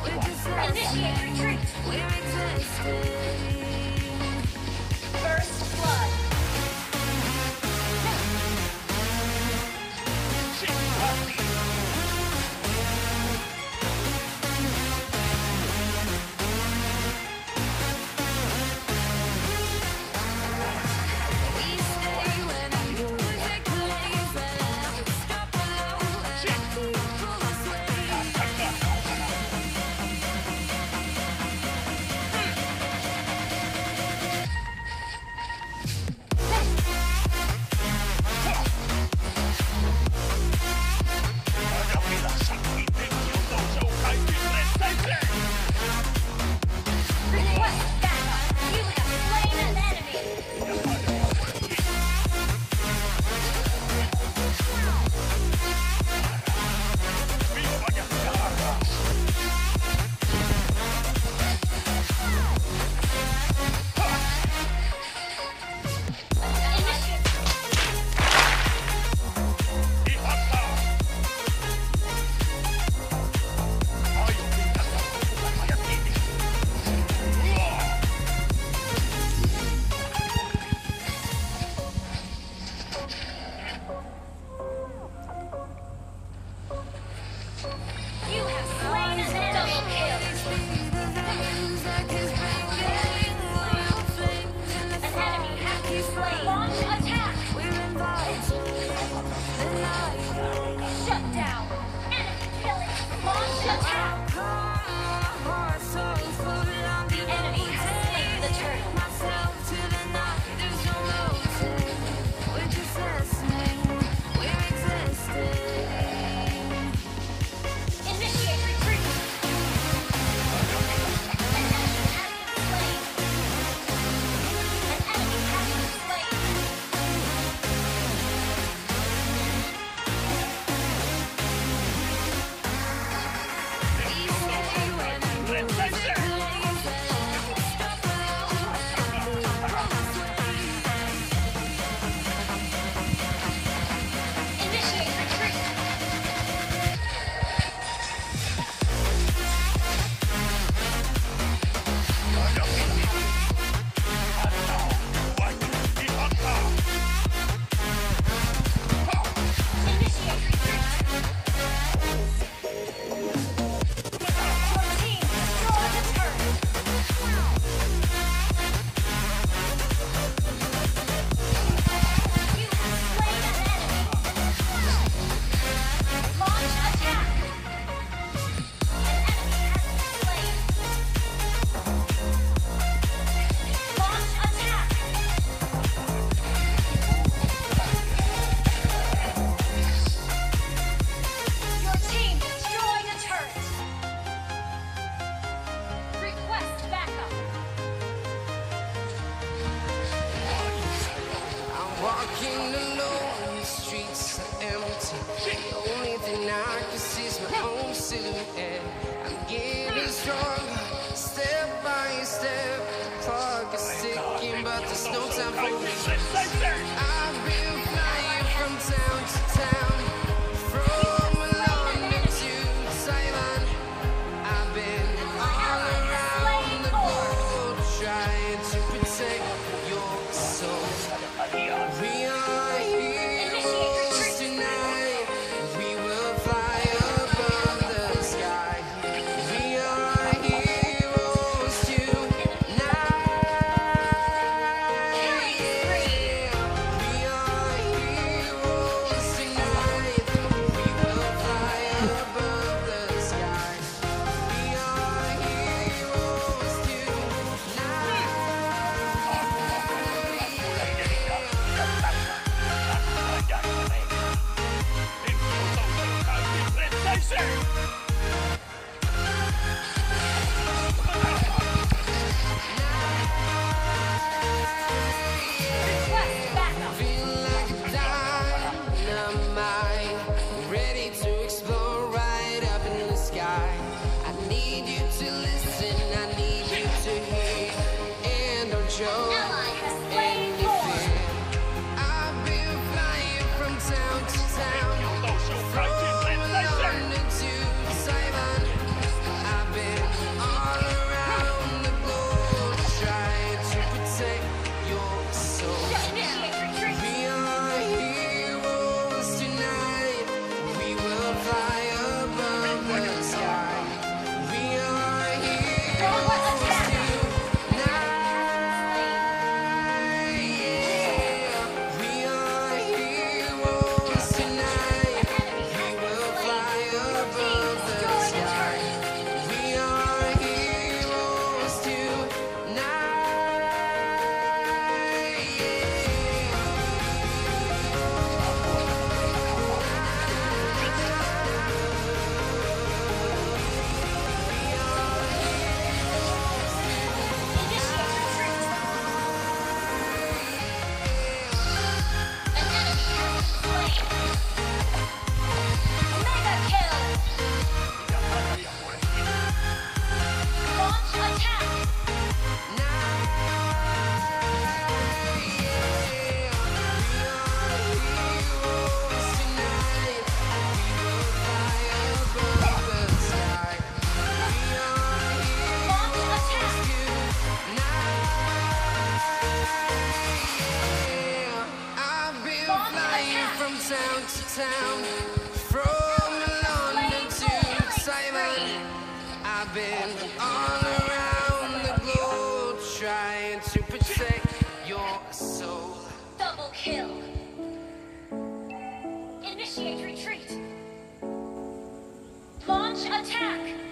We're just We're existing. The only thing I can see is my own silhouette. I'm getting stronger, step by step. Park clock is ticking, but there's no time for me. I've been she town from London to Simon, I've been all around the globe trying to protect your soul. Double kill. Initiate retreat. Launch attack.